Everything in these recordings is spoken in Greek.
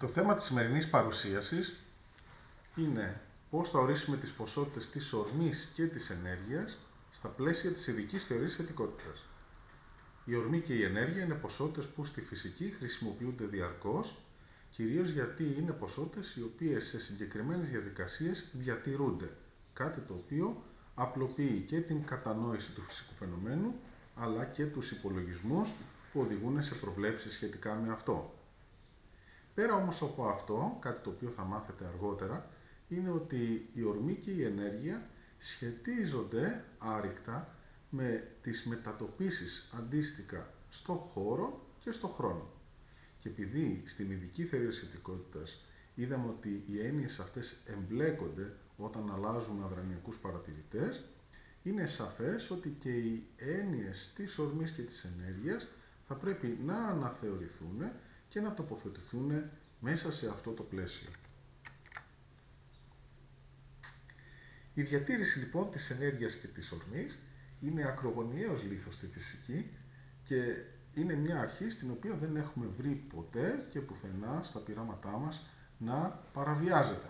Το θέμα της σημερινής παρουσίασης είναι πώς θα ορίσουμε τις ποσότητες της ορμής και της ενέργειας στα πλαίσια της ειδικής θεωρίας θετικότητας. Η ορμή και η ενέργεια είναι ποσότητες που στη φυσική χρησιμοποιούνται διαρκώς, κυρίως γιατί είναι ποσότητες οι οποίες σε συγκεκριμένες διαδικασίες διατηρούνται, κάτι το οποίο απλοποιεί και την κατανόηση του φυσικού φαινομένου, αλλά και τους υπολογισμούς που οδηγούν σε προβλέψεις σχετικά με αυτό. Πέρα όμως από αυτό, κάτι το οποίο θα μάθετε αργότερα, είναι ότι η ορμή και η ενέργεια σχετίζονται άρρηκτα με τις μετατοπίσεις αντίστοιχα στο χώρο και στο χρόνο. Και επειδή στην ειδική θεωρία σχετικότητας είδαμε ότι οι έννοιες αυτές εμπλέκονται όταν αλλάζουμε αδρανιακούς παρατηρητές, είναι σαφές ότι και οι έννοιες της ορμής και της ενέργειας θα πρέπει να αναθεωρηθούν και να τοποθετηθούν μέσα σε αυτό το πλαίσιο. Η διατήρηση λοιπόν της ενέργειας και της ορμής είναι ακρογωνιαίος λήθος στη φυσική και είναι μια αρχή στην οποία δεν έχουμε βρει ποτέ και πουθενά στα πειράματά μας να παραβιάζεται.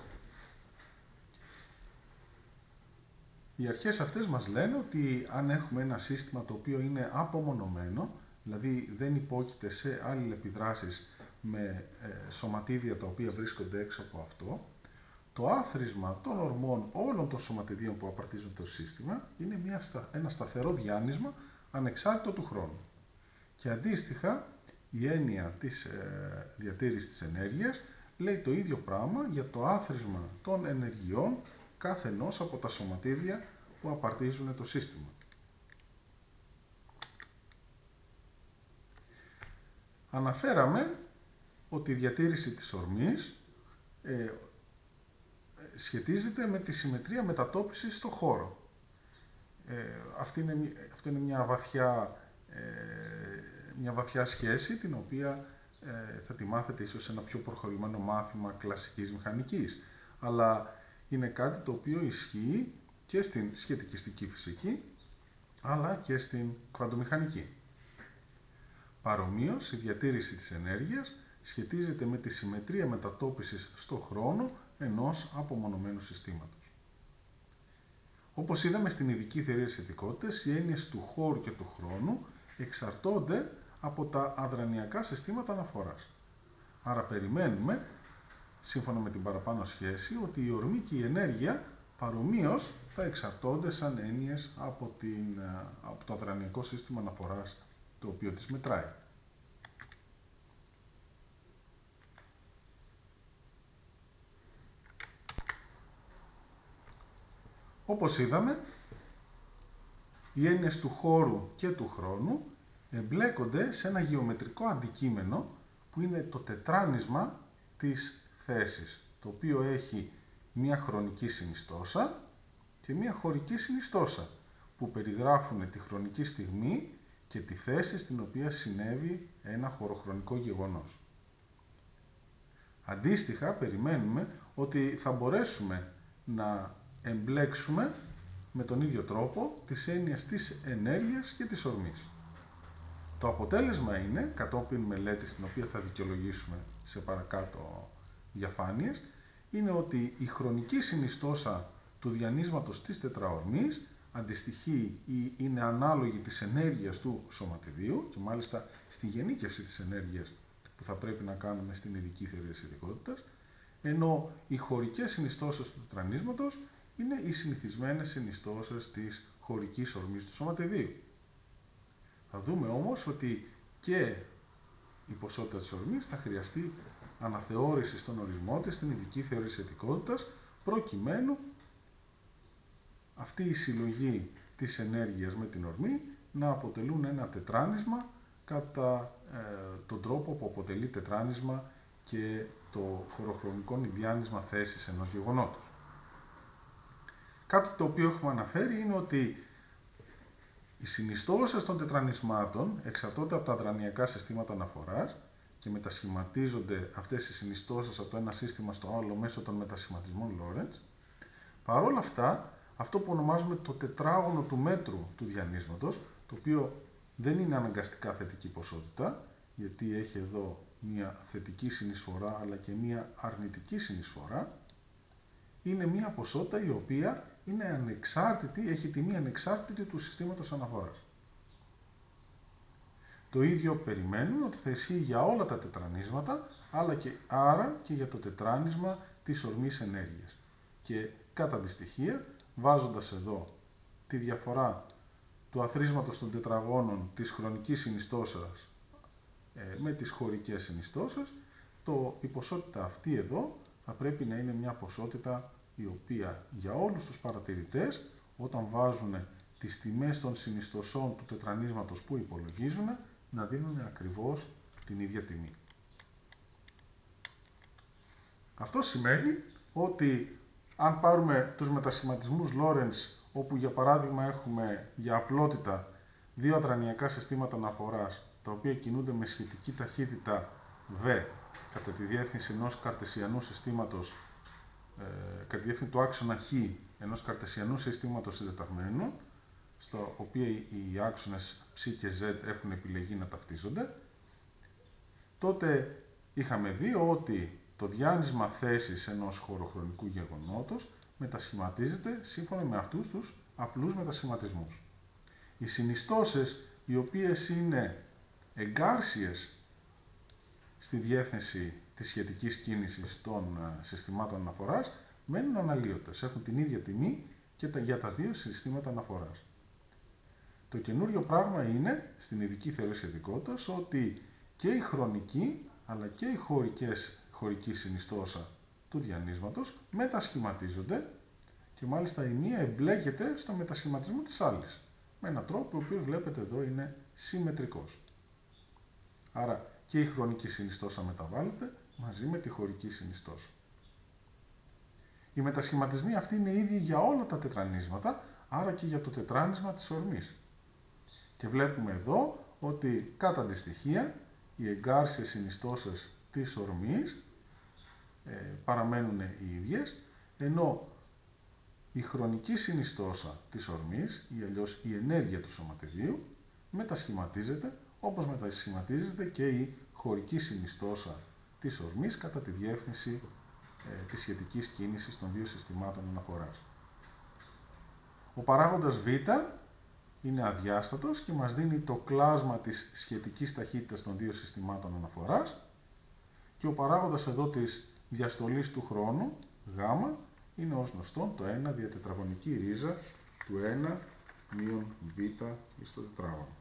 Οι αρχές αυτές μας λένε ότι αν έχουμε ένα σύστημα το οποίο είναι απομονωμένο, δηλαδή δεν υπόκειται σε αλληλεπιδράσεις με ε, σωματίδια τα οποία βρίσκονται έξω από αυτό, το άθροισμα των ορμών όλων των σωματιδίων που απαρτίζουν το σύστημα είναι μια, ένα σταθερό διάνυσμα ανεξάρτητο του χρόνου. Και αντίστοιχα, η έννοια της ε, διατήρησης της ενέργειας λέει το ίδιο πράγμα για το άθροισμα των ενεργειών κάθε ενός από τα σωματίδια που απαρτίζουν το σύστημα. Αναφέραμε ότι η διατήρηση της ορμής ε, σχετίζεται με τη συμμετρία μετατόπισης στο χώρο. Ε, αυτή είναι, αυτό είναι μια βαθιά, ε, μια βαθιά σχέση την οποία ε, θα τη μάθετε ίσως σε ένα πιο προχωρημένο μάθημα κλασικής μηχανικής. Αλλά είναι κάτι το οποίο ισχύει και στην σχετικιστική φυσική αλλά και στην κβαντομηχανική. Παρομοίως, η διατήρηση της ενέργειας σχετίζεται με τη συμμετρία μετατόπισης στο χρόνο ενός απομονωμένου συστήματος. Όπως είδαμε στην ειδική θεωρία σχετικότητας, οι έννοιες του χώρου και του χρόνου εξαρτώνται από τα αδρανιακά συστήματα αναφοράς. Άρα περιμένουμε, σύμφωνα με την παραπάνω σχέση, ότι η ορμή και η ενέργεια παρομοίως θα εξαρτώνται σαν έννοιες από, την, ε, από το αδρανιακό σύστημα αναφοράς το οποίο τις μετράει. Όπως είδαμε, οι έννοιες του χώρου και του χρόνου εμπλέκονται σε ένα γεωμετρικό αντικείμενο που είναι το τετράνισμα της θέσης, το οποίο έχει μία χρονική συνιστόσα και μία χωρική συνιστόσα, που περιγράφουν τη χρονική στιγμή και τη θέση στην οποία συνέβη ένα χωροχρονικό γεγονός. Αντίστοιχα, περιμένουμε ότι θα μπορέσουμε να εμπλέξουμε με τον ίδιο τρόπο τις έννοιες της ενέργειας και της ορμής. Το αποτέλεσμα είναι, κατόπιν μελέτη στην οποία θα δικαιολογήσουμε σε παρακάτω διαφάνειες, είναι ότι η χρονική συνιστόσα του διανύσματος της τετραορμής αντιστοιχεί ή είναι ανάλογη της ενέργειας του σωματιδίου και μάλιστα στη γενίκευση της ενέργειας που θα πρέπει να κάνουμε στην ειδική θεωρία ειδικότητας, ενώ οι χωρικές συνιστώσεις του τετρανίσματος είναι οι συνηθισμένες συνιστώσεις της χωρικής ορμής του σωματιδίου. Θα δούμε όμως ότι και η ποσότητα της ορμής θα χρειαστεί αναθεώρηση στον ορισμό της στην ειδική θεωρία σχετικότητας προκειμένου αυτή η συλλογή της ενέργειας με την ορμή να αποτελούν ένα τετράνισμα κατά ε, τον τρόπο που αποτελεί τετράνισμα και το χωροχρονικό διάνυσμα θέσης ενός γεγονότος. Κάτι το οποίο έχουμε αναφέρει είναι ότι οι συνιστώσεις των τετρανισμάτων εξαρτώνται από τα αδρανιακά συστήματα αναφοράς και μετασχηματίζονται αυτές οι συνιστώσεις από το ένα σύστημα στο άλλο μέσω των μετασχηματισμών Lorentz. Παρ' όλα αυτά, αυτό που ονομάζουμε το τετράγωνο του μέτρου του διανύσματος, το οποίο δεν είναι αναγκαστικά θετική ποσότητα, γιατί έχει εδώ μία θετική συνεισφορά αλλά και μία αρνητική συνεισφορά, είναι μία ποσότητα η οποία είναι ανεξάρτητη, έχει τιμή ανεξάρτητη του συστήματος αναφοράς. Το ίδιο περιμένουμε ότι θα ισχύει για όλα τα τετρανίσματα, αλλά και άρα και για το τετράνισμα της ορμής ενέργειας. Και κατά τη στοιχεία, βάζοντας εδώ τη διαφορά του αθρίσματος των τετραγώνων της χρονικής συνιστώσας ε, με τις χωρικές συνιστώσεις, το, η ποσότητα αυτή εδώ θα πρέπει να είναι μια ποσότητα η οποία για όλους τους παρατηρητές όταν βάζουν τις τιμές των συνιστοσών του τετρανίσματος που υπολογίζουν να δίνουν ακριβώς την ίδια τιμή. Αυτό σημαίνει ότι αν πάρουμε τους μετασχηματισμούς Lorentz όπου για παράδειγμα έχουμε για απλότητα δύο αδρανιακά συστήματα αναφοράς τα οποία κινούνται με σχετική ταχύτητα v κατά τη διεύθυνση ενός καρτεσιανού συστήματος ε, κατά τη διεύθυνση του άξονα χ ενός καρτεσιανού συστήματος συντεταγμένου στο οποίο οι άξονες ψ και z έχουν επιλεγεί να ταυτίζονται τότε είχαμε δει ότι το διάνυσμα θέσης ενός χωροχρονικού γεγονότος μετασχηματίζεται σύμφωνα με αυτούς τους απλούς μετασχηματισμούς. Οι συνιστώσεις οι οποίες είναι εγκάρσιες στη διεύθυνση της σχετικής κίνησης των ε, συστημάτων αναφοράς μένουν αναλύωτες. Έχουν την ίδια τιμή και τα, για τα δύο συστήματα αναφοράς. Το καινούριο πράγμα είναι, στην ειδική θεωρία σχετικότητας, ότι και η χρονική αλλά και οι χωρικές, χωρική συνιστόσα του διανύσματος μετασχηματίζονται και μάλιστα η μία εμπλέκεται στο μετασχηματισμό της άλλης με έναν τρόπο ο οποίος βλέπετε εδώ είναι συμμετρικός. Άρα και η χρονική συνιστόσα μεταβάλλεται μαζί με τη χωρική συνιστόσα. Οι μετασχηματισμοί αυτοί είναι ίδιοι για όλα τα τετρανίσματα, άρα και για το τετράνισμα της ορμής. Και βλέπουμε εδώ ότι κατά τη στοιχεία οι εγκάρσιες συνιστώσεις της ορμής ε, παραμένουν οι ίδιες, ενώ η χρονική συνιστόσα της ορμής ή αλλιώς η ενέργεια του σωματιδίου μετασχηματίζεται όπως μετασχηματίζεται και η χωρική συνιστόσα της ορμής κατά τη διεύθυνση ε, της σχετικής κίνησης των δύο συστημάτων αναφοράς. Ο παράγοντας Β είναι αδιάστατος και μας δίνει το κλάσμα της σχετικής ταχύτητας των δύο συστημάτων αναφοράς και ο παράγοντας εδώ της διαστολής του χρόνου, Γ, είναι ως γνωστό το 1 διατετραγωνική ρίζα του 1 μείον β στο τετράγωνο.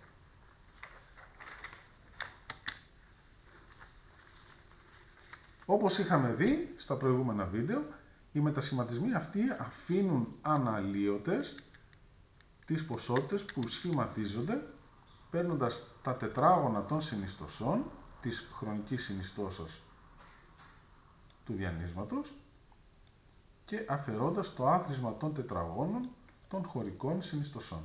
Όπως είχαμε δει στα προηγούμενα βίντεο, οι μετασχηματισμοί αυτοί αφήνουν αναλύωτες τις ποσότητες που σχηματίζονται παίρνοντας τα τετράγωνα των συνιστοσών της χρονικής συνιστώσας του διανύσματος και αφαιρώντας το άθροισμα των τετραγώνων των χωρικών συνιστοσών.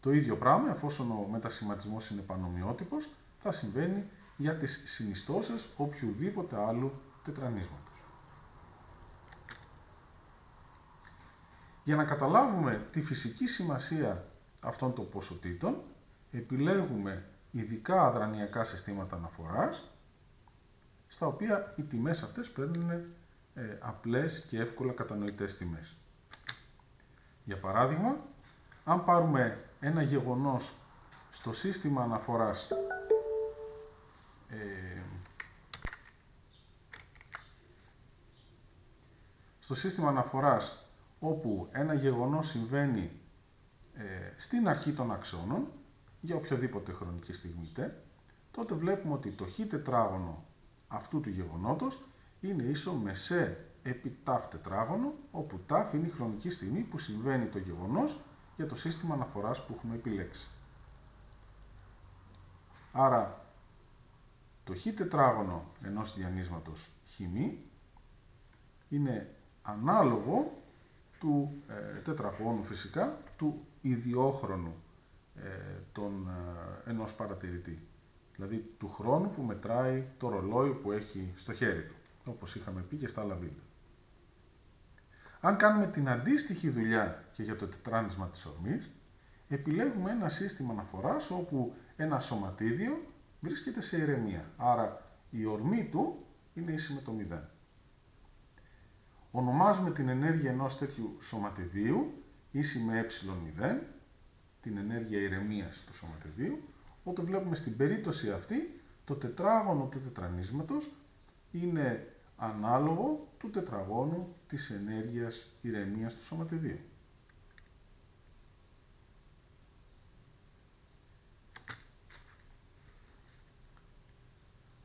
Το ίδιο πράγμα, εφόσον ο μετασχηματισμός είναι πανομοιότυπος, θα συμβαίνει για τις συνιστώσεις οποιοδήποτε άλλου τετρανίσματος. Για να καταλάβουμε τη φυσική σημασία αυτών των ποσοτήτων, επιλέγουμε ειδικά αδρανιακά συστήματα αναφοράς, στα οποία οι τιμές αυτές παίρνουν ε, απλές και εύκολα κατανοητές τιμές. Για παράδειγμα, αν πάρουμε ένα γεγονός στο σύστημα αναφοράς ε, στο σύστημα αναφοράς όπου ένα γεγονός συμβαίνει ε, στην αρχή των αξώνων για οποιοδήποτε χρονική στιγμή τότε βλέπουμε ότι το χ τετράγωνο αυτού του γεγονότος είναι ίσο με σε επί τάφ τετράγωνο, όπου τάφ είναι η χρονική στιγμή που συμβαίνει το γεγονός για το σύστημα αναφοράς που έχουμε επιλέξει. Άρα, το χ τετράγωνο ενός διανύσματος χ είναι ανάλογο του ε, τετραγώνου φυσικά, του ιδιόχρονου ε, των, ε, ενός παρατηρητή δηλαδή του χρόνου που μετράει το ρολόι που έχει στο χέρι του, όπως είχαμε πει και στα άλλα βίντεο. Αν κάνουμε την αντίστοιχη δουλειά και για το τετράνισμα της ορμής, επιλέγουμε ένα σύστημα αναφοράς όπου ένα σωματίδιο βρίσκεται σε ηρεμία. Άρα η ορμή του είναι ίση με το 0. Ονομάζουμε την ενέργεια ενός τέτοιου σωματιδίου ίση με ε0, την ενέργεια ηρεμίας του σωματιδίου, οπότε βλέπουμε στην περίπτωση αυτή το τετράγωνο του τετρανίσματος είναι ανάλογο του τετραγώνου της ενέργειας ηρεμίας του σωματιδίου.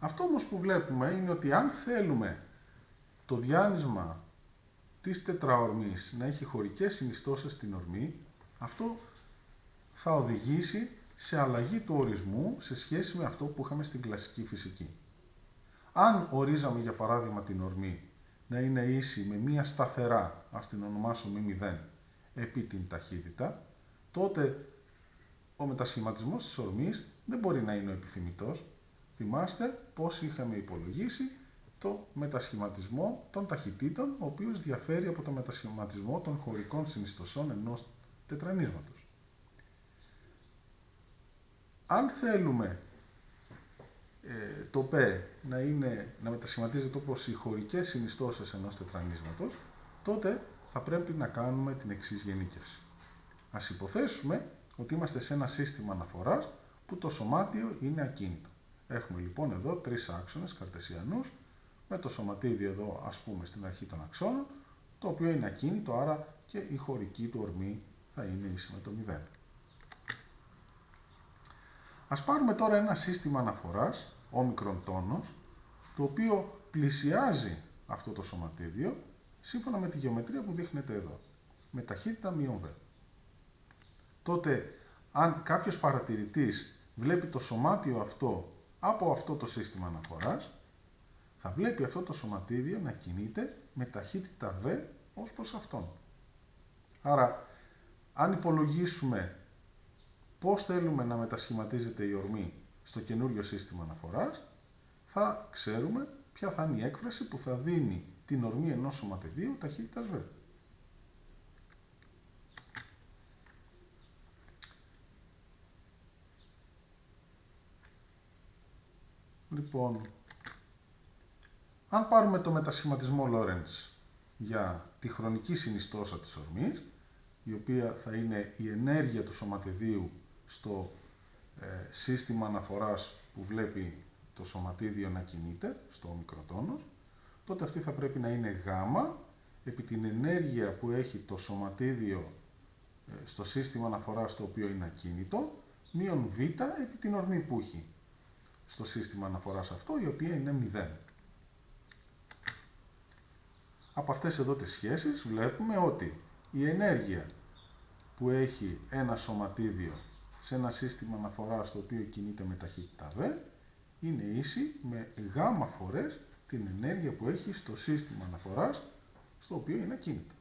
Αυτό όμως που βλέπουμε είναι ότι αν θέλουμε το διάνυσμα της τετραορμής να έχει χωρικές συνιστώσεις στην ορμή, αυτό θα οδηγήσει σε αλλαγή του ορισμού σε σχέση με αυτό που είχαμε στην κλασική φυσική. Αν ορίζαμε για παράδειγμα την ορμή να είναι ίση με μία σταθερά, ας την ονομάσουμε 0, επί την ταχύτητα, τότε ο μετασχηματισμός της ορμής δεν μπορεί να είναι ο επιθυμητός. Θυμάστε πώς είχαμε υπολογίσει το μετασχηματισμό των ταχυτήτων, ο οποίος διαφέρει από το μετασχηματισμό των χωρικών συνιστοσών ενός τετρανίσματος. Αν θέλουμε ε, το π να, είναι, να μετασχηματίζεται όπως οι χωρικές συνιστώσεις ενός τετρανίσματος, τότε θα πρέπει να κάνουμε την εξής γενίκευση. Ας υποθέσουμε ότι είμαστε σε ένα σύστημα αναφοράς που το σωμάτιο είναι ακίνητο. Έχουμε λοιπόν εδώ τρεις άξονες καρτεσιανούς με το σωματίδιο εδώ ας πούμε στην αρχή των αξώνων το οποίο είναι ακίνητο άρα και η χωρική του ορμή θα είναι ίση με το 0. Ας πάρουμε τώρα ένα σύστημα αναφοράς, όμικρον τόνος, το οποίο πλησιάζει αυτό το σωματίδιο σύμφωνα με τη γεωμετρία που δείχνεται εδώ, με ταχύτητα μειον v. Τότε, αν κάποιος παρατηρητής βλέπει το σωμάτιο αυτό από αυτό το σύστημα αναφοράς, θα βλέπει αυτό το σωματίδιο να κινείται με ταχύτητα v ως προς αυτόν. Άρα, αν υπολογίσουμε πώς θέλουμε να μετασχηματίζεται η ορμή στο καινούριο σύστημα αναφοράς, θα ξέρουμε ποια θα είναι η έκφραση που θα δίνει την ορμή ενός σωματιδίου ταχύτητας v. Λοιπόν, αν πάρουμε το μετασχηματισμό Lorentz για τη χρονική συνιστόσα της ορμής, η οποία θα είναι η ενέργεια του σωματιδίου στο ε, σύστημα αναφοράς που βλέπει το σωματίδιο να κινείται, στο μικροτόνος, τότε αυτή θα πρέπει να είναι γ επί την ενέργεια που έχει το σωματίδιο ε, στο σύστημα αναφοράς το οποίο είναι ακίνητο, μείον β επί την ορμή που έχει στο σύστημα αναφοράς αυτό, η οποία είναι 0. Από αυτές εδώ τις σχέσεις βλέπουμε ότι η ενέργεια που έχει ένα σωματίδιο σε ένα σύστημα αναφοράς το οποίο κινείται με ταχύτητα v είναι ίση με γ φορές την ενέργεια που έχει στο σύστημα αναφοράς στο οποίο είναι ακίνητο.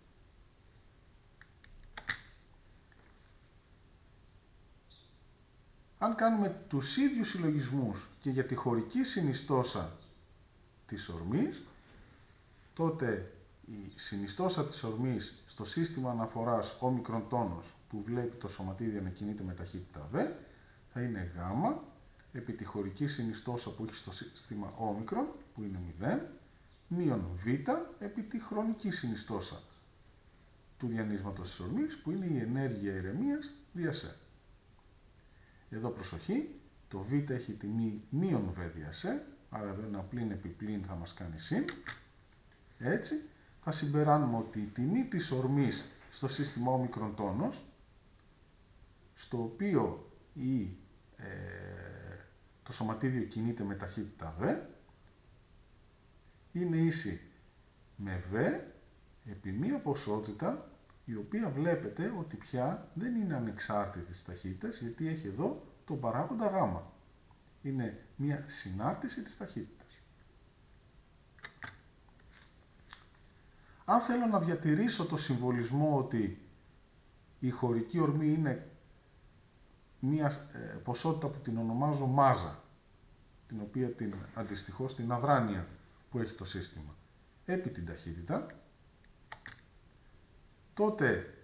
Αν κάνουμε τους ίδιους συλλογισμούς και για τη χωρική συνιστόσα της ορμής, τότε η συνιστόσα της ορμής στο σύστημα αναφοράς όμικρον τόνος που βλέπει το σωματίδιο να κινείται με ταχύτητα v θα είναι γ επί τη χωρική συνιστόσα που έχει στο σύστημα όμικρον που είναι 0 μείον β επί τη χρονική συνιστόσα του διανύσματος της ορμής που είναι η ενέργεια ηρεμίας δια σε. Εδώ προσοχή, το β έχει τιμή μείον β δια σε, άρα εδώ ένα πλήν επί πλήν θα μας κάνει συν. Έτσι, θα συμπεράνουμε ότι η τιμή της ορμής στο σύστημα όμικρον τόνος, στο οποίο η, ε, το σωματίδιο κινείται με ταχύτητα v, είναι ίση με v επί μία ποσότητα η οποία βλέπετε ότι πια δεν είναι ανεξάρτητη της ταχύτητας γιατί έχει εδώ τον παράγοντα γ. Είναι μία συνάρτηση της ταχύτητας. Αν θέλω να διατηρήσω το συμβολισμό ότι η χωρική ορμή είναι μια ε, ποσότητα που την ονομάζω μάζα, την οποία την αντιστοιχώ στην αδράνεια που έχει το σύστημα, επί την ταχύτητα, τότε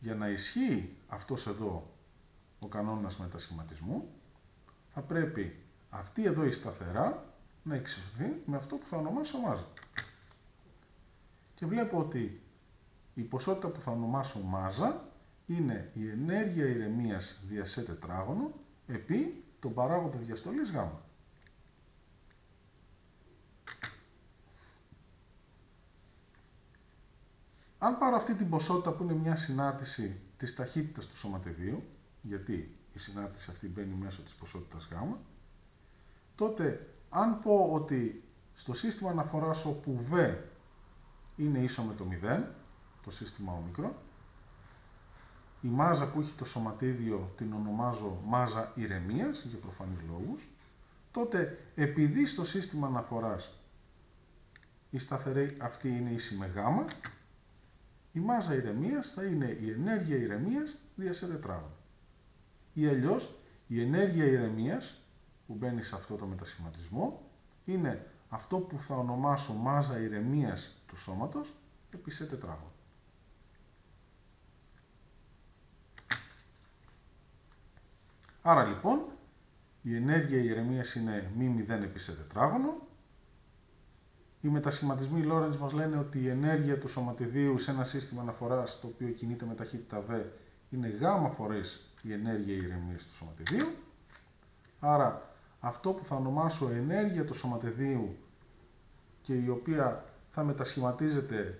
για να ισχύει αυτός εδώ ο κανόνας μετασχηματισμού, θα πρέπει αυτή εδώ η σταθερά να εξισωθεί με αυτό που θα ονομάσω μάζα. Και βλέπω ότι η ποσότητα που θα ονομάσω μάζα είναι η ενέργεια ηρεμίας δια σε τετράγωνο επί τον παράγοντα διαστολής γ. Αν πάρω αυτή την ποσότητα που είναι μια συνάρτηση της ταχύτητας του σωματεδίου, γιατί η συνάρτηση αυτή μπαίνει μέσω της ποσότητας γ, τότε αν πω ότι στο σύστημα αναφοράς όπου β είναι ίσο με το 0, το σύστημα όμικρο, η μάζα που έχει το σωματίδιο την ονομάζω μάζα ηρεμίας, για προφανείς λόγους, τότε επειδή στο σύστημα αναφοράς η σταθερή αυτή είναι ίση με γάμα, η μάζα ηρεμίας θα είναι η ενέργεια ηρεμίας δια σε τετράγωνο. Ή αλλιώς η ενέργεια ηρεμίας που μπαίνει σε αυτό το μετασχηματισμό είναι αυτό που θα ονομάσω μάζα ηρεμίας του σώματος επί σε τετράγωνο. Άρα λοιπόν η ενέργεια ηρεμίας είναι μη 0 επί σε τετράγωνο. Οι μετασχηματισμοί Λόρεντς μας λένε ότι η ενέργεια του σωματιδίου σε ένα σύστημα αναφοράς το οποίο κινείται με ταχύτητα v είναι γάμα φορές η ενέργεια ηρεμίας του σωματιδίου. Άρα αυτό που θα ονομάσω ενέργεια του σωματιδίου και η οποία θα μετασχηματίζεται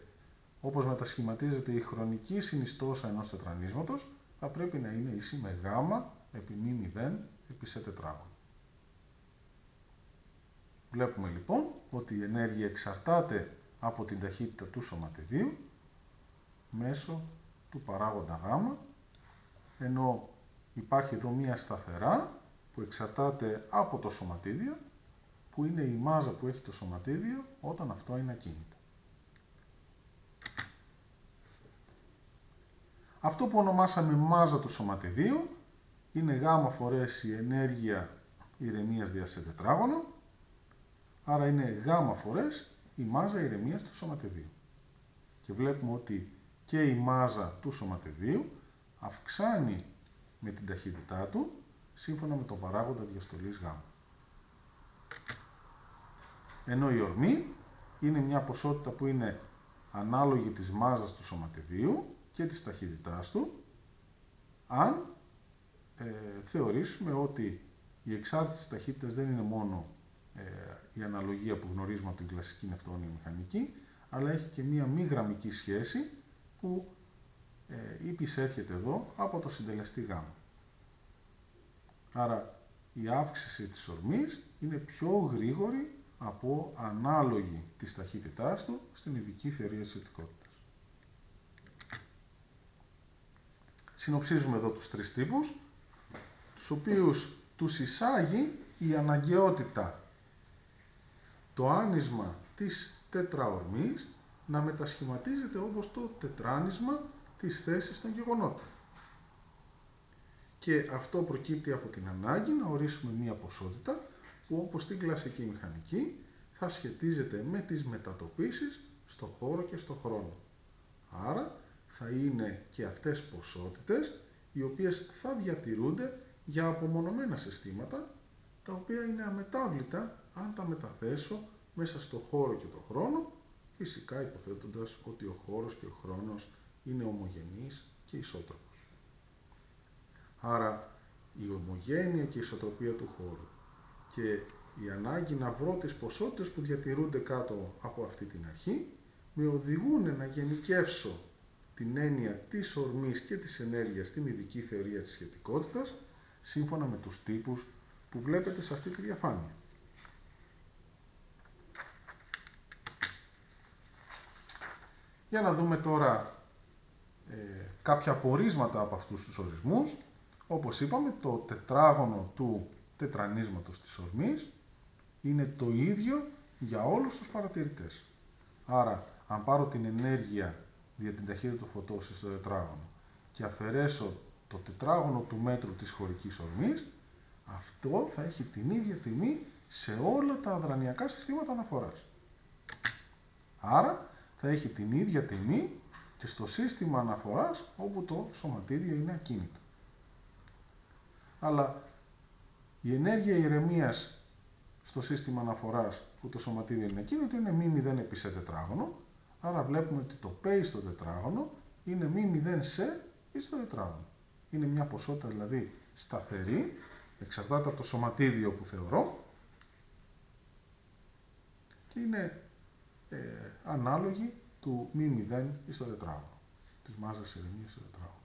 όπως μετασχηματίζεται η χρονική συνιστόσα ενός τετρανίσματος θα πρέπει να είναι ίση με γάμα επί μη 0 επί σε τετράγωνο. Βλέπουμε λοιπόν ότι η ενέργεια εξαρτάται από την ταχύτητα του σωματιδίου μέσω του παράγοντα γ, ενώ υπάρχει εδώ μία σταθερά που εξαρτάται από το σωματίδιο, που είναι η μάζα που έχει το σωματίδιο όταν αυτό είναι ακίνητο. Αυτό που ονομάσαμε μάζα του σωματιδίου είναι γάμα φορές η ενέργεια ηρεμίας δια σε τετράγωνο, άρα είναι γάμα φορές η μάζα ηρεμίας του σωματιδίου. Και βλέπουμε ότι και η μάζα του σωματιδίου αυξάνει με την ταχύτητά του σύμφωνα με τον παράγοντα διαστολής γ. Ενώ η ορμή είναι μια ποσότητα που είναι ανάλογη της μάζας του σωματιδίου και της ταχύτητάς του, αν ε, θεωρήσουμε ότι η εξάρτηση ταχύτητας δεν είναι μόνο ε, η αναλογία που γνωρίζουμε από την κλασική νευτόνια μηχανική, αλλά έχει και μία μη γραμμική σχέση που ε, υπησέρχεται εδώ από το συντελεστή γ. Άρα η αύξηση της ορμής είναι πιο γρήγορη από ανάλογη της ταχύτητάς του στην ειδική θεωρία της ειδικότητας. Συνοψίζουμε εδώ τους τρεις τύπους τους οποίους τους εισάγει η αναγκαιότητα, το άνισμα της τετραορμής να μετασχηματίζεται όπως το τετράνισμα της θέσης των γεγονότων. Και αυτό προκύπτει από την ανάγκη να ορίσουμε μία ποσότητα που όπως στην κλασική μηχανική θα σχετίζεται με τις μετατοπίσεις στο χώρο και στο χρόνο. Άρα θα είναι και αυτές ποσότητες οι οποίες θα διατηρούνται για απομονωμένα συστήματα, τα οποία είναι αμετάβλητα αν τα μεταθέσω μέσα στο χώρο και το χρόνο, φυσικά υποθέτοντας ότι ο χώρος και ο χρόνος είναι ομογενείς και ισότροπος. Άρα η ομογένεια και η ισοτροπία του χώρου και η ανάγκη να βρω τις ποσότητες που διατηρούνται κάτω από αυτή την αρχή με οδηγούν να γενικεύσω την έννοια της ορμής και της ενέργειας στην ειδική θεωρία της σχετικότητας σύμφωνα με τους τύπους που βλέπετε σε αυτή τη διαφάνεια. Για να δούμε τώρα ε, κάποια απορίσματα από αυτούς τους ορισμούς. Όπως είπαμε, το τετράγωνο του τετρανίσματος της ορμής είναι το ίδιο για όλους τους παρατηρητές. Άρα, αν πάρω την ενέργεια για την ταχύτητα του φωτός στο τετράγωνο και αφαιρέσω το τετράγωνο του μέτρου της χωρικής ορμής, αυτό θα έχει την ίδια τιμή σε όλα τα αδρανιακά συστήματα αναφοράς. Άρα θα έχει την ίδια τιμή και στο σύστημα αναφοράς όπου το σωματίδιο είναι ακίνητο. Αλλά η ενέργεια ηρεμίας στο σύστημα αναφοράς που το σωματίδιο είναι εκείνο ότι είναι μη 0 επί σε τετράγωνο. Άρα βλέπουμε ότι το π στο τετράγωνο είναι μη 0 σε ή στο τετράγωνο. Είναι μια ποσότητα δηλαδή σταθερή, εξαρτάται από το σωματίδιο που θεωρώ και είναι ε, ανάλογη του μη 0 ή στο τετράγωνο, της μάζας ειρηνίας στο τετράγωνο.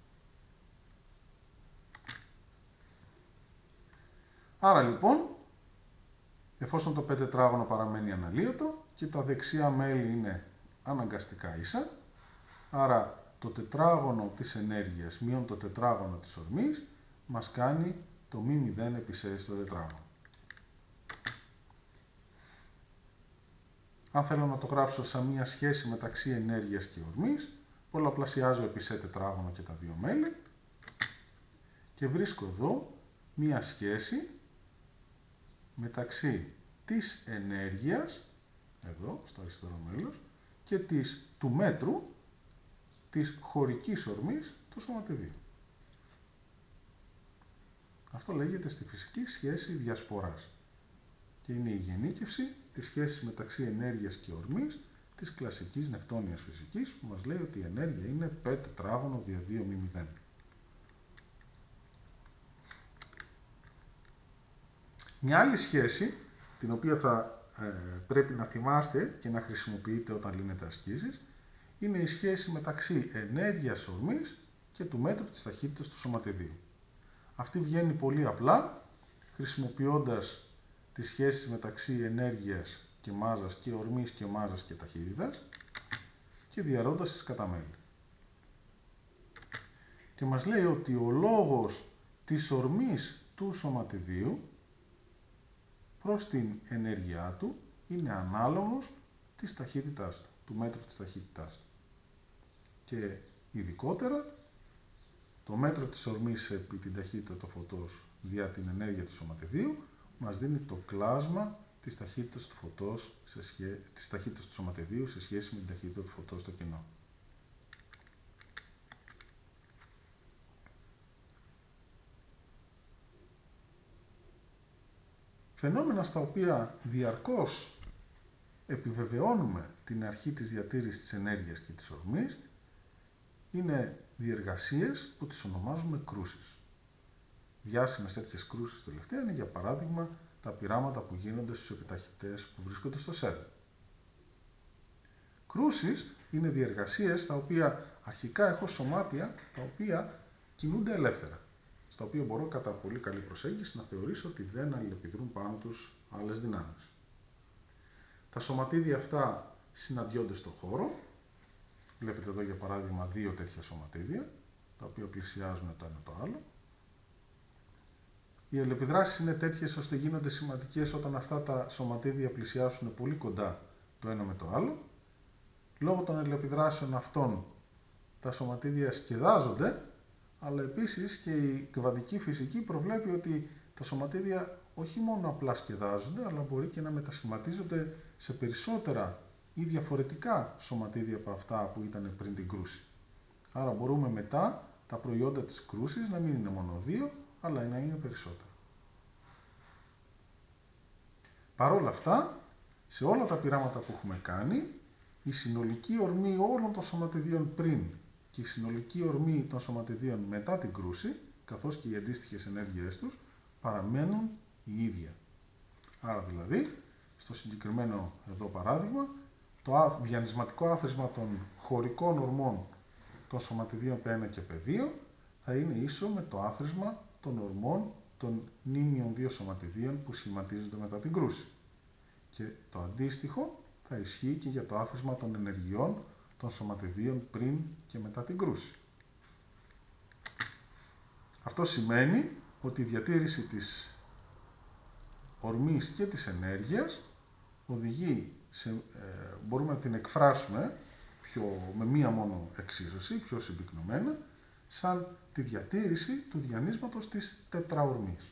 Άρα λοιπόν, εφόσον το 5 τετράγωνο παραμένει αναλύωτο και τα δεξιά μέλη είναι αναγκαστικά ίσα, άρα το τετράγωνο της ενέργειας μείον το τετράγωνο της ορμής μας κάνει το μη 0 επί στο τετράγωνο. Αν θέλω να το γράψω σαν μία σχέση μεταξύ ενέργειας και ορμής, πολλαπλασιάζω επί σε τετράγωνο και τα δύο μέλη και βρίσκω εδώ μία σχέση μεταξύ της ενέργειας, εδώ στο αριστερό μέλος, και της, του μέτρου της χωρικής ορμής του σωματιδίου. Αυτό λέγεται στη φυσική σχέση διασποράς και είναι η γενίκευση της σχέσης μεταξύ ενέργειας και ορμής της κλασικής νευτόνιας φυσικής που μας λέει ότι η ενέργεια είναι 5 τετράγωνο δια 2 μη 0. Μια άλλη σχέση, την οποία θα ε, πρέπει να θυμάστε και να χρησιμοποιείτε όταν λύνετε ασκήσεις, είναι η σχέση μεταξύ ενέργειας ορμής και του μέτρου της ταχύτητας του σωματιδίου. Αυτή βγαίνει πολύ απλά, χρησιμοποιώντας τις σχέσεις μεταξύ ενέργειας και μάζας και ορμής και μάζας και ταχύτητας και διαρώντας τις κατά μέλη. Και μας λέει ότι ο λόγος της ορμής του σωματιδίου προς την ενέργειά του είναι ανάλογος της ταχύτητάς του, του μέτρου της ταχύτητάς του. Και ειδικότερα το μέτρο της ορμής επί την ταχύτητα του φωτός δια την ενέργεια του σωματιδίου μας δίνει το κλάσμα της ταχύτητας του φωτός, σε σχέ... της ταχύτητας του σωματιδίου σε σχέση με την ταχύτητα του φωτός στο κοινό. Φαινόμενα στα οποία διαρκώς επιβεβαιώνουμε την αρχή της διατήρησης της ενέργειας και της ορμής είναι διεργασίες που τις ονομάζουμε κρούσεις διάσημες τέτοιες κρούσεις τελευταία είναι για παράδειγμα τα πειράματα που γίνονται στους επιταχυτές που βρίσκονται στο ΣΕΛ. Κρούσεις είναι διεργασίες τα οποία αρχικά έχω σωμάτια τα οποία κινούνται ελεύθερα, στα οποία μπορώ κατά πολύ καλή προσέγγιση να θεωρήσω ότι δεν αλληλεπιδρούν πάνω τους άλλες δυνάμεις. Τα σωματίδια αυτά συναντιόνται στο χώρο, βλέπετε εδώ για παράδειγμα δύο τέτοια σωματίδια, τα οποία πλησιάζουν το ένα το άλλο, οι αλληλεπιδράσεις είναι τέτοιες ώστε γίνονται σημαντικές όταν αυτά τα σωματίδια πλησιάσουν πολύ κοντά το ένα με το άλλο. Λόγω των αλληλεπιδράσεων αυτών τα σωματίδια σκεδάζονται, αλλά επίσης και η κβαντική φυσική προβλέπει ότι τα σωματίδια όχι μόνο απλά σκεδάζονται, αλλά μπορεί και να μετασχηματίζονται σε περισσότερα ή διαφορετικά σωματίδια από αυτά που ήταν πριν την κρούση. Άρα μπορούμε μετά τα προϊόντα της κρούσης να μην είναι μόνο δύο, αλλά να είναι περισσότερα. Παρ' όλα αυτά, σε όλα τα πειράματα που έχουμε κάνει, η συνολική ορμή όλων των σωματιδίων πριν και η συνολική ορμή των σωματιδίων μετά την κρούση, καθώς και οι αντίστοιχες ενέργειές τους, παραμένουν η ίδια. Άρα δηλαδή, στο συγκεκριμένο εδώ παράδειγμα, το διανυσματικό άθροισμα των χωρικών ορμών των σωματιδίων P1 και P2 θα είναι ίσο με το άθροισμα των ορμών των νήμιων δύο σωματιδίων που σχηματίζονται μετά την κρούση. Και το αντίστοιχο θα ισχύει και για το άθροισμα των ενεργειών των σωματιδίων πριν και μετά την κρούση. Αυτό σημαίνει ότι η διατήρηση της ορμής και της ενέργειας οδηγεί σε, ε, μπορούμε να την εκφράσουμε πιο, με μία μόνο εξίσωση, πιο συμπυκνωμένα, σαν τη διατήρηση του διανύσματος της τετραορμής.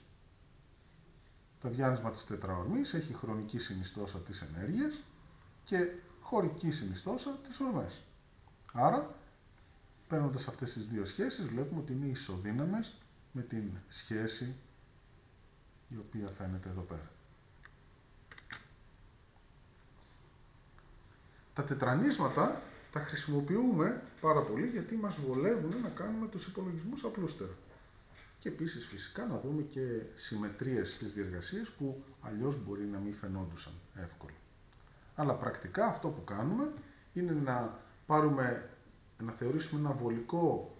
Το διάνυσμα της τετραορμής έχει χρονική συνιστόσα της ενέργειας και χωρική συνιστόσα της ορμές. Άρα, παίρνοντας αυτές τις δύο σχέσεις, βλέπουμε ότι είναι ισοδύναμες με την σχέση η οποία φαίνεται εδώ πέρα. Τα τετρανίσματα τα χρησιμοποιούμε πάρα πολύ γιατί μας βολεύουν να κάνουμε τους υπολογισμούς απλούστερα. Και επίσης φυσικά να δούμε και συμμετρίες στις διεργασίες που αλλιώς μπορεί να μην φαινόντουσαν εύκολα. Αλλά πρακτικά αυτό που κάνουμε είναι να πάρουμε, να θεωρήσουμε ένα βολικό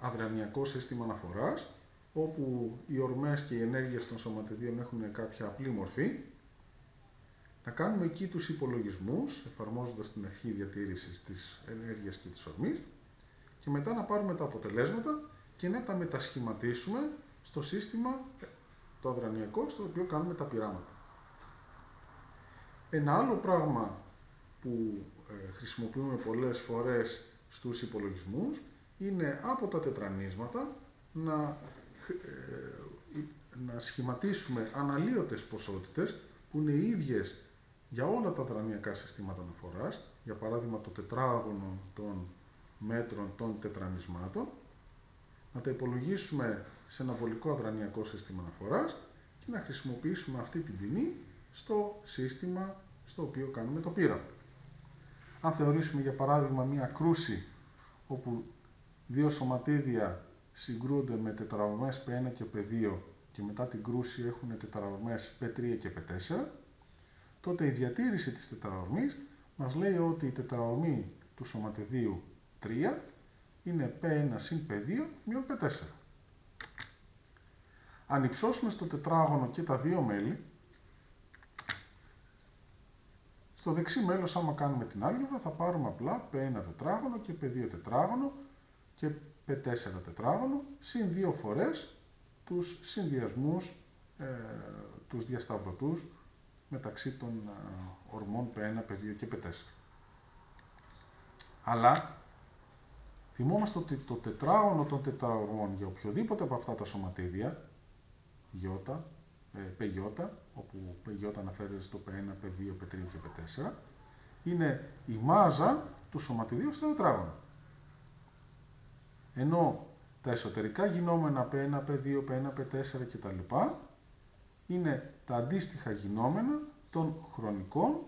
αδρανιακό σύστημα αναφοράς όπου οι ορμές και οι ενέργειες των σωματιδίων έχουν κάποια απλή μορφή να κάνουμε εκεί τους υπολογισμούς, εφαρμόζοντας την αρχή διατήρησης της ενέργειας και της ορμής και μετά να πάρουμε τα αποτελέσματα και να τα μετασχηματίσουμε στο σύστημα το αδρανιακό στο οποίο κάνουμε τα πειράματα. Ένα άλλο πράγμα που ε, χρησιμοποιούμε πολλές φορές στους υπολογισμούς είναι από τα τετρανίσματα να, ε, να σχηματίσουμε αναλύωτες ποσότητες που είναι ίδιες για όλα τα δρανιακά συστήματα αναφοράς, για παράδειγμα το τετράγωνο των μέτρων των τετρανισμάτων, να τα υπολογίσουμε σε ένα βολικό αδρανιακό σύστημα αναφοράς και να χρησιμοποιήσουμε αυτή την τιμή στο σύστημα στο οποίο κάνουμε το πείραμα. Αν θεωρήσουμε για παράδειγμα μία κρούση όπου δύο σωματίδια συγκρούνται με τετραγωνές P1 και P2 και μετά την κρούση έχουν τετραγωνές P3 και P4, τότε η διατήρηση της τετραγωνής μας λέει ότι η τετραγωνή του σωματιδίου 3 είναι P1 συν P2 μείον P4. Αν υψώσουμε στο τετράγωνο και τα δύο μέλη, στο δεξί μέλος άμα κάνουμε την άλγευρα θα πάρουμε απλά P1 τετράγωνο και P2 τετράγωνο και P4 τετράγωνο συν δύο φορές τους συνδυασμούς, ε, τους διασταυρωτούς μεταξύ των ορμών P1, P2 και P4. Αλλά θυμόμαστε ότι το τετράγωνο των τετραγωνών για οποιοδήποτε από αυτά τα σωματίδια, Ι, ε, όπου PJ αναφέρεται στο P1, P2, P3 και P4, είναι η μάζα του σωματιδίου στο τετράγωνο. Ενώ τα εσωτερικά γινόμενα P1, P2, P1, P4 κτλ. Είναι τα αντίστοιχα γινόμενα των χρονικών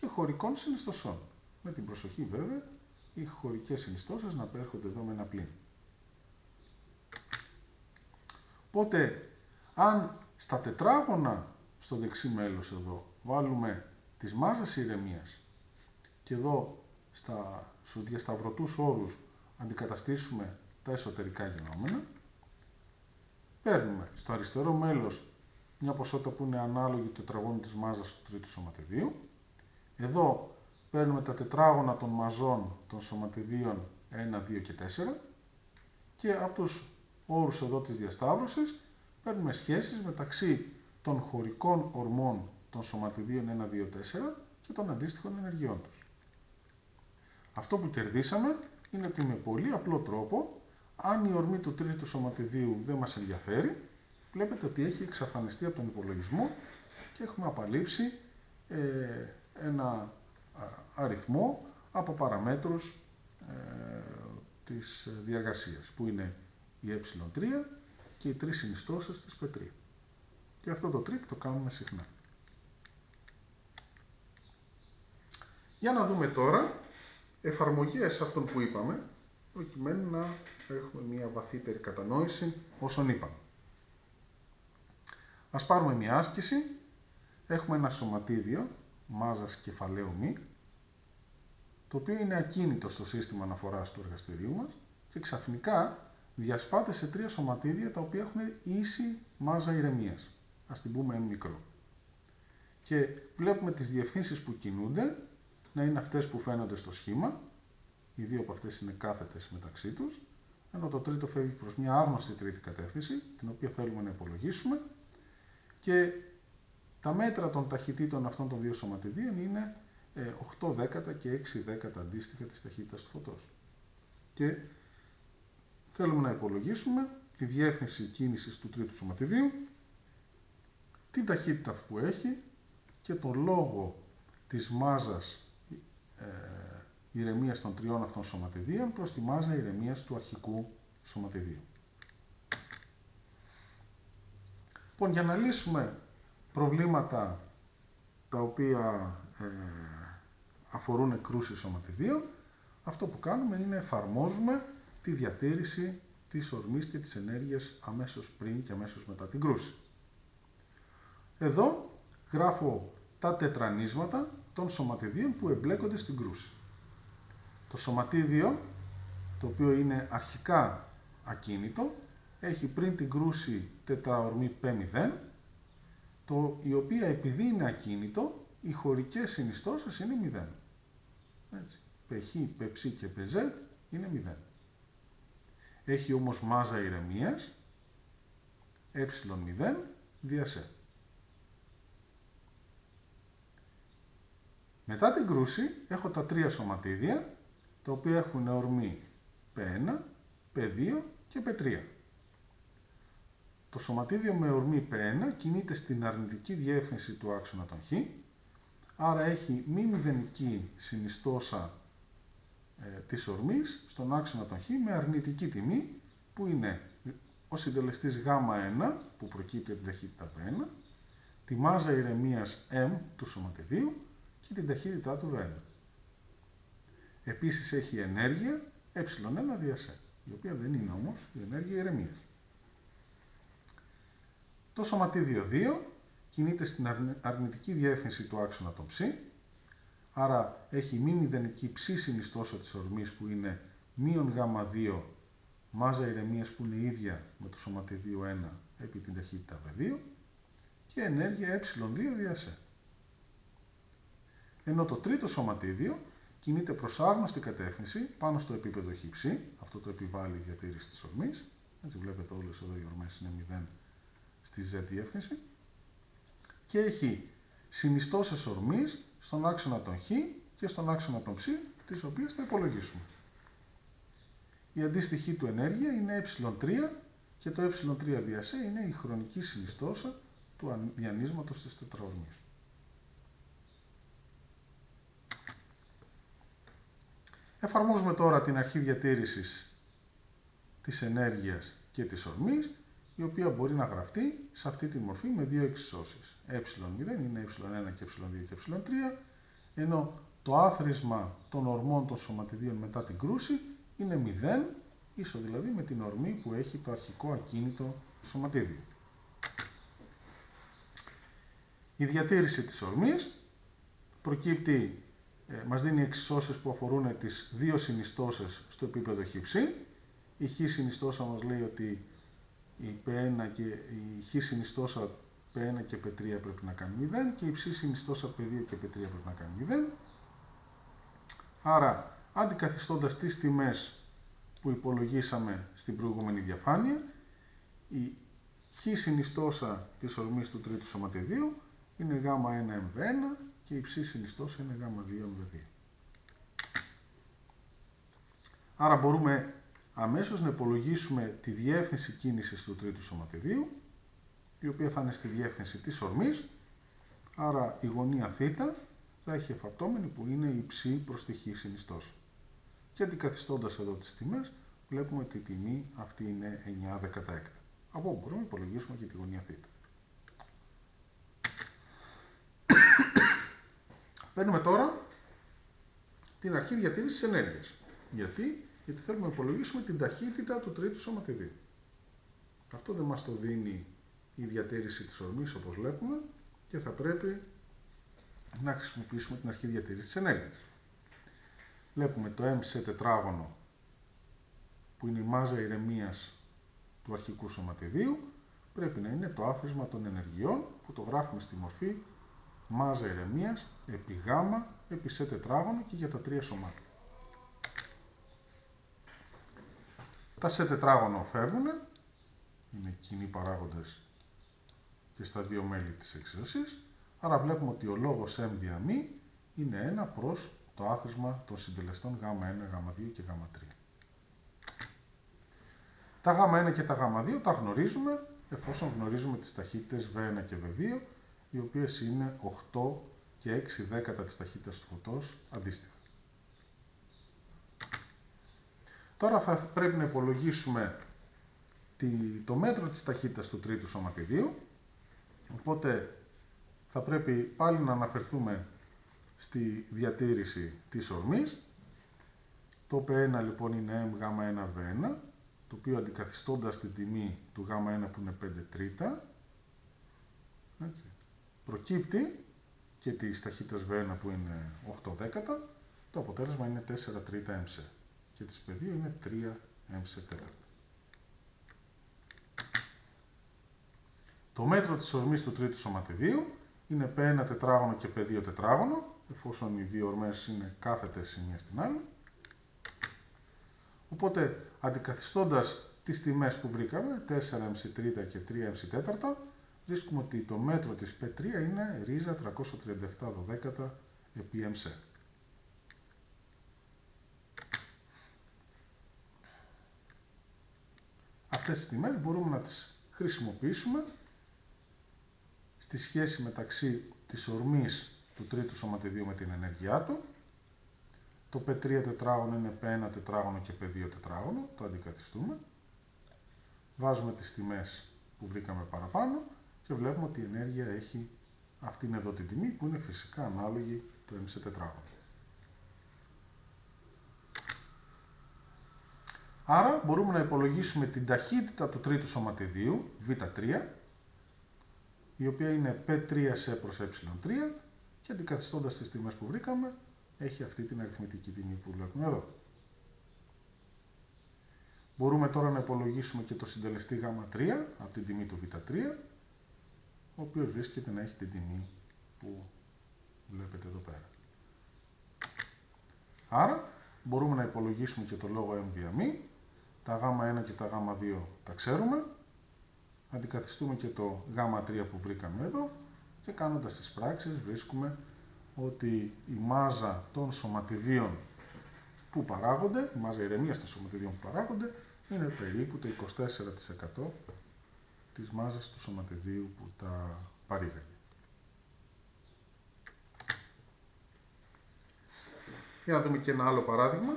και χωρικών συνιστοσών. Με την προσοχή βέβαια, οι χωρικές συνιστώσεις να πέρχονται εδώ με ένα πλήν. Οπότε, αν στα τετράγωνα στο δεξί μέλος εδώ βάλουμε τις μάζες ηρεμίας και εδώ στα, στους διασταυρωτούς όρους αντικαταστήσουμε τα εσωτερικά γινόμενα, παίρνουμε στο αριστερό μέλος μια ποσότητα που είναι ανάλογη του τετραγώνου της μάζας του τρίτου σωματιδίου. Εδώ παίρνουμε τα τετράγωνα των μαζών των σωματιδίων 1, 2 και 4 και από τους όρους εδώ της διασταύρωσης παίρνουμε σχέσεις μεταξύ των χωρικών ορμών των σωματιδίων 1, 2, 4 και των αντίστοιχων ενεργειών τους. Αυτό που κερδίσαμε είναι ότι με πολύ απλό τρόπο, αν η ορμή του τρίτου σωματιδίου δεν μας ενδιαφέρει, βλέπετε ότι έχει εξαφανιστεί από τον υπολογισμό και έχουμε απαλείψει ε, ένα αριθμό από παραμέτρους ε, της διεργασίας, που είναι η ε3 και οι τρεις συνιστώσεις της P3. Και αυτό το τρικ το κάνουμε συχνά. Για να δούμε τώρα εφαρμογές αυτών που είπαμε, προκειμένου να έχουμε μια βαθύτερη κατανόηση όσων είπαμε. Ας πάρουμε μια άσκηση. Έχουμε ένα σωματίδιο μάζας κεφαλαίου μη, το οποίο είναι ακίνητο στο σύστημα αναφοράς του εργαστηρίου μας και ξαφνικά διασπάται σε τρία σωματίδια τα οποία έχουν ίση μάζα ηρεμίας. Ας την πούμε M μικρό. Και βλέπουμε τις διευθύνσεις που κινούνται να είναι αυτές που φαίνονται στο σχήμα. Οι δύο από αυτές είναι κάθετες μεταξύ τους, ενώ το τρίτο φεύγει προς μια άγνωστη τρίτη κατεύθυνση, την οποία θέλουμε να υπολογίσουμε και τα μέτρα των ταχυτήτων αυτών των δύο σωματιδίων είναι 8 ε, δέκατα και 6 δέκατα αντίστοιχα της ταχύτητας του φωτός. Και θέλουμε να υπολογίσουμε τη διεύθυνση κίνησης του τρίτου σωματιδίου, την ταχύτητα που έχει και τον λόγο της μάζας ε, ηρεμίας των τριών αυτών σωματιδίων προς τη μάζα ηρεμίας του αρχικού σωματιδίου. Λοιπόν, για να λύσουμε προβλήματα τα οποία ε, αφορούν κρούση σωματιδίων, αυτό που κάνουμε είναι εφαρμόζουμε τη διατήρηση της ορμής και της ενέργειας αμέσως πριν και αμέσως μετά την κρούση. Εδώ γράφω τα τετρανίσματα των σωματιδίων που εμπλέκονται στην κρούση. Το σωματίδιο, το οποίο είναι αρχικά ακίνητο, έχει πριν την κρούση τετραορμή P0, το, η οποία επειδή είναι ακίνητο, οι χωρικές συνιστώσεις είναι 0. Έτσι. πχ, πψ και πζ είναι 0. Έχει όμως μάζα ηρεμίας, ε0 δια Μετά την κρούση έχω τα τρία σωματίδια, τα οποία έχουν ορμή P1, P2 και P3. Το σωματίδιο με ορμή P1 κινείται στην αρνητική διεύθυνση του άξονα των Χ, άρα έχει μη μηδενική συνιστόσα ε, της ορμής στον άξονα των Χ με αρνητική τιμή που είναι ο συντελεστής Γ1 που προκύπτει από την ταχύτητα P1, τη μάζα ηρεμίας M του σωματιδίου και την ταχύτητά του V1. Επίσης έχει ενέργεια ε1 δια η οποία δεν είναι όμως η ενέργεια ηρεμίας. Το σωματίδιο 2 κινείται στην αρνητική διεύθυνση του άξονα των ψ, άρα έχει μη μηδενική ψ συνιστόσα της ορμής που είναι μείον γ2 μάζα ηρεμίας που είναι ίδια με το σωματίδιο 1 επί την ταχύτητα V2 και ενέργεια ε2 δια Ενώ το τρίτο σωματίδιο κινείται προς άγνωστη κατεύθυνση πάνω στο επίπεδο χ, αυτό το επιβάλλει η διατήρηση της ορμής, έτσι βλέπετε όλες εδώ οι ορμές είναι 0 στη z διεύθυνση και έχει συνιστώσεις ορμής στον άξονα των χ και στον άξονα των ψ, τις οποίες θα υπολογίσουμε. Η αντίστοιχη του ενέργεια είναι ε3 και το ε3 δια είναι η χρονική συνιστόσα του διανύσματος της τετραορμής. Εφαρμόζουμε τώρα την αρχή διατήρησης της ενέργειας και της ορμής, η οποία μπορεί να γραφτεί σε αυτή τη μορφή με δύο εξισώσεις. ε0 είναι ε1 και ε2 και ε3, ενώ το άθροισμα των ορμών των σωματιδίων μετά την κρούση είναι 0, ίσο δηλαδή με την ορμή που έχει το αρχικό ακίνητο σωματίδιο. Η διατήρηση της ορμής προκύπτει ε, μας δίνει εξισώσεις που αφορούν τις δύο συνιστώσεις στο επίπεδο χ. Η χ συνιστόσα μας λέει ότι η P1 και η χ συνιστόσα P1 και P3 πρέπει να κάνει 0 και η ψ συνιστόσα P2 και P3 πρέπει να κάνει 0. Άρα, αντικαθιστώντας τις τιμές που υπολογίσαμε στην προηγούμενη διαφάνεια, η χ συνιστόσα της ορμής του τρίτου σωματιδίου είναι γ1mv1 και η ψή συνιστόσα είναι γ2 μ2. Άρα μπορούμε αμέσως να υπολογίσουμε τη διεύθυνση κίνησης του τρίτου σωματιδίου, η οποία θα είναι στη διεύθυνση της ορμής, άρα η γωνία θ θα έχει εφαπτώμενη που είναι η ψ προς τη χ συνιστόσα. Και αντικαθιστώντας εδώ τις τιμές, βλέπουμε ότι η τιμή αυτή είναι 9 δεκατάεκτα. Από όπου μπορούμε να υπολογίσουμε και τη γωνία θ. Παίρνουμε τώρα την αρχή διατήρησης ενέργειας. Γιατί; Γιατί θέλουμε να υπολογίσουμε την ταχύτητα του τρίτου σωματιδίου. Αυτό δεν μας το δίνει η διατήρηση της ορμής όπως βλέπουμε και θα πρέπει να χρησιμοποιήσουμε την αρχή διατήρησης της ενέργειας. Βλέπουμε το M σε τετράγωνο που είναι η μάζα ηρεμίας του αρχικού σωματιδίου πρέπει να είναι το άθροισμα των ενεργειών που το γράφουμε στη μορφή μάζα ηρεμίας επί γ επί σε τετράγωνο και για τα τρία σωμάτια. Τα σε τετράγωνο φεύγουν, είναι κοινοί παράγοντες και στα δύο μέλη της εξίσωσης, άρα βλέπουμε ότι ο λόγος m δια μη είναι 1 προς το άθροισμα των συντελεστών γ1, γ2 και γ3. Τα γ1 και τα γ2 τα γνωρίζουμε εφόσον γνωρίζουμε τις ταχύτητες v1 και v2 οι οποίες είναι 8 και 6 δέκατα της ταχύτητας του φωτός αντίστοιχα. Τώρα θα πρέπει να υπολογίσουμε το μέτρο της ταχύτητας του τρίτου σωματιδίου, οπότε θα πρέπει πάλι να αναφερθούμε στη διατήρηση της ορμής. Το P1 λοιπόν είναι M1V1, το οποίο αντικαθιστώντας την τιμή του Γ1 που είναι 5 τρίτα, έτσι, προκύπτει και της ταχύτητας V1 που είναι 8 δέκατα, το αποτέλεσμα είναι 4 τρίτα MC και της P2 είναι 3 MC τέταρτα. Το μέτρο της ορμής του τρίτου σωματιδίου είναι P1 τετράγωνο και P2 τετράγωνο, εφόσον οι δύο ορμές είναι κάθετες η μία στην άλλη. Οπότε, αντικαθιστώντας τις τιμές που βρήκαμε, 4MC τρίτα και 3MC τέταρτα, βρίσκουμε ότι το μέτρο της P3 είναι ρίζα 337 δωδέκατα επί MC. Αυτές τις τιμές μπορούμε να τις χρησιμοποιήσουμε στη σχέση μεταξύ της ορμής του τρίτου σωματιδίου με την ενέργειά του. Το P3 τετράγωνο είναι P1 τετράγωνο και P2 τετράγωνο, το αντικαθιστούμε. Βάζουμε τις τιμές που βρήκαμε παραπάνω και βλέπουμε ότι η ενέργεια έχει αυτήν εδώ την τιμή που είναι φυσικά ανάλογη του MC τετράγωνο. Άρα μπορούμε να υπολογίσουμε την ταχύτητα του τρίτου σωματιδίου, Β3, η οποία είναι P3 σε προς ε3 και αντικαθιστώντας τις τιμές που βρήκαμε, έχει αυτή την αριθμητική τιμή που βλέπουμε εδώ. Μπορούμε τώρα να υπολογίσουμε και το συντελεστή Γ3 από την τιμή του Β3, ο οποίος βρίσκεται να έχει την τιμή που βλέπετε εδώ πέρα. Άρα μπορούμε να υπολογίσουμε και το λόγο M διαμή, τα Γ1 και τα Γ2 τα ξέρουμε, αντικαθιστούμε και το Γ3 που βρήκαμε εδώ και κάνοντας τις πράξεις βρίσκουμε ότι η μάζα των σωματιδίων που παράγονται, η μάζα ηρεμίας των σωματιδίων που παράγονται, είναι περίπου το 24% της μάζας του σωματιδίου που τα παρήγαγε. Για να δούμε και ένα άλλο παράδειγμα.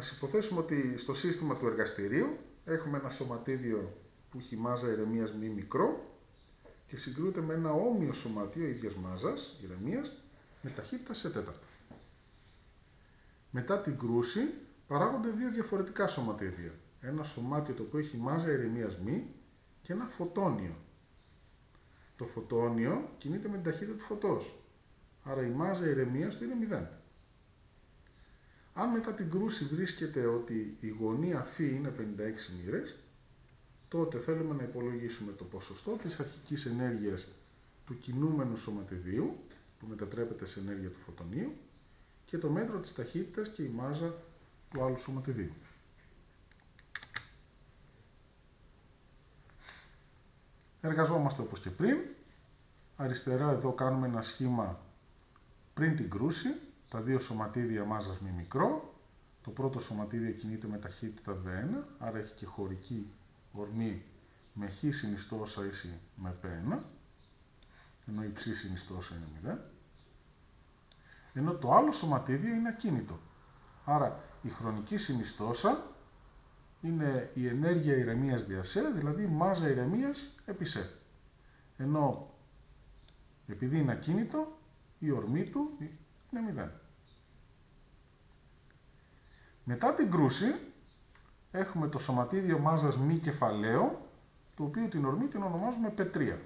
Ας υποθέσουμε ότι στο σύστημα του εργαστηρίου έχουμε ένα σωματίδιο που έχει μάζα ηρεμίας μη μικρό και συγκρούεται με ένα όμοιο σωματείο ίδιας μάζας ηρεμίας με ταχύτητα σε τέταρτα. Μετά την κρούση παράγονται δύο διαφορετικά σωματίδια. Ένα σωμάτιο το οποίο έχει μάζα ηρεμίας μη και ένα φωτόνιο. Το φωτόνιο κινείται με την ταχύτητα του φωτός. Άρα η μάζα ηρεμίας του είναι 0. Αν μετά την κρούση βρίσκεται ότι η γωνία φ είναι 56 μοίρες, τότε θέλουμε να υπολογίσουμε το ποσοστό της αρχικής ενέργειας του κινούμενου σωματιδίου, που μετατρέπεται σε ενέργεια του φωτονίου, και το μέτρο της ταχύτητας και η μάζα του άλλου σωματιδίου. Εργαζόμαστε όπως και πριν. Αριστερά εδώ κάνουμε ένα σχήμα πριν την κρούση, τα δύο σωματίδια μάζας μη μικρό. Το πρώτο σωματίδιο κινείται με ταχύτητα V1, άρα έχει και χωρική ορμή με χ συνιστόσα ίση με P1, ενώ η ψ συνιστόσα είναι 0. Ενώ το άλλο σωματίδιο είναι ακίνητο. Άρα η χρονική συνιστόσα είναι η ενέργεια ηρεμίας δια σε, δηλαδή η μάζα ηρεμίας επί σε. Ενώ επειδή είναι ακίνητο, η ορμή του είναι 0. Μετά την κρούση έχουμε το σωματίδιο μάζας μη κεφαλαίο, το οποίο την ορμή την ονομάζουμε P3.